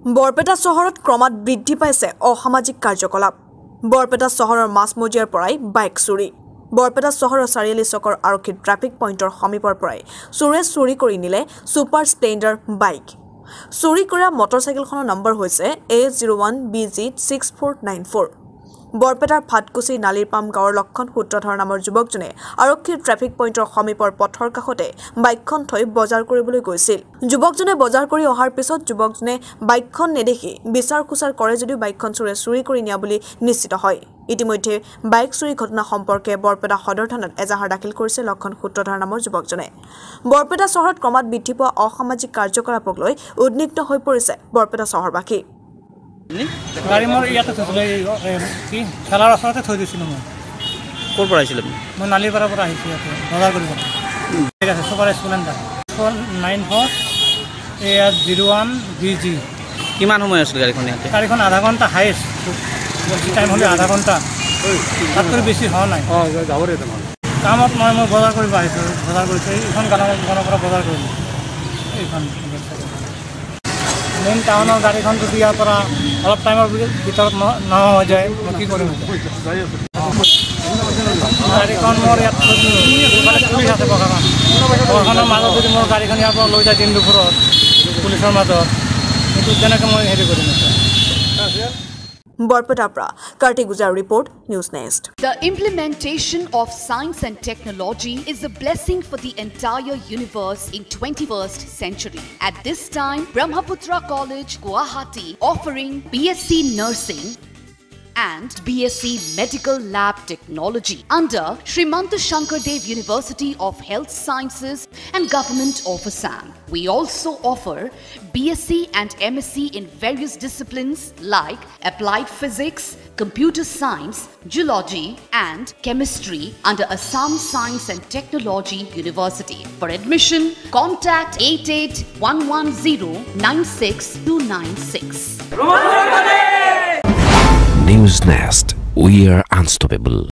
বৰপেটা চহৰত ক্ৰমাৎ বৃদ্ধি পাইছে অসামাজিক কাৰ্যকলাপ। বৰপেটা চহৰৰ মাজমজিয়াৰ পৰাই বাইক চুৰি। বৰপেটা চহৰৰ চাৰিআলি চকৰ আৰক্ষীৰ ট্ৰেফিক পইণ্টৰ সমীপৰ পৰাই চোৰে চুৰি কৰি নিলে ছুপাৰ স্প্লেণ্ডাৰ বাইক। চুৰি কৰা মটৰচাইকেলখনৰ নম্বৰ হৈছে A zero' one B G six four nine four বৰপেটাৰ ভাটকুচি নালিৰপাম গাঁৱৰ লক্ষণ সূত্ৰধৰ নামৰ যুৱকজনে আৰক্ষীৰ ট্ৰেফিক পইণ্টৰ সমীপৰ পথৰ কাষতে বাইকখন থৈ বজাৰ কৰিবলৈ গৈছিল। যুৱকজনে বজাৰ কৰি অহাৰ পিছত যুৱকজনে বাইকখন নেদেখি বিচাৰ খোচাৰ কৰে যদিও বাইকখন চোৰে চুৰি কৰি নিয়া বুলি নিশ্চিত হয়। ইতিমধ্যে বাইক চুৰি ঘটনা সম্পৰ্কে বৰপেটা সদৰ থানাত এজাহাৰ দাখিল কৰিছে লক্ষণ সূত্ৰধৰ নামৰ যুৱকজনে। বৰপেটা চহৰত ক্ৰমাৎ বৃদ্ধি পোৱা অসামাজিক কাৰ্যকলাপক লৈ উদ্বিগ্ন হৈ পৰিছে বৰপেটা চহৰবাসী। গাড়ী মোৰ ইয়াতে থৈছিলোঁ এই কি? খেলাৰ ওচৰতে থৈ দিছিলোঁ মই। ক'ৰ পৰা আহিছিলে? আপুনি মই নালিপাৰাৰ পৰা আহিছোঁ ইয়াতে বজাৰ কৰিব। ঠিক আছে ছুপাৰ স্প্লেণ্ডাৰ নাইন ফ'ৰ এয়া জিৰ' ওৱান বি জি। কিমান সময় আছিলে গাড়ীখন ইয়াতে? গাড়ীখন আধা ঘণ্টা হাইষ্ট বেছি টাইম হ'লে আধা ঘণ্টা। তাতকৈ বেছি হোৱা নাই। কামত মই মই বজাৰ কৰিব আহিছোঁ বজাৰ কৰিছোঁ। এইখন গানৰ দোকানৰ পৰা বজাৰ কৰিলোঁ। এইখন। মেইন টাউনৰ গাড়ীখন যদি ইয়াৰ পৰা অলপ টাইমৰ ভিতৰত ন- হৈ যায় মই কি কৰিম? গাড়ীখন মোৰ ইয়াত পুলিচ আছে বগাখন বগাখনৰ মাজত যদি মোৰ গাড়ীখন ইয়াৰ পৰা লৈ যায় দিন দুপৰত পুলিচৰ মাজত সেইটো কেনেকৈ মই হেৰি কৰিম Barpatapra. Karti Gujar report, News Nest. The implementation of science and technology is a blessing for the entire universe in 21st century. At this time, Brahmaputra College, Guwahati, offering BSc Nursing and BSc Medical Lab Technology under Srimanta Shankardev University of Health Sciences and Government of Assam. We also offer BSc and MSc in various disciplines like Applied Physics, Computer Science, Geology, and Chemistry under Assam Science and Technology University. For admission, contact 8811096296. News Nest. We are unstoppable.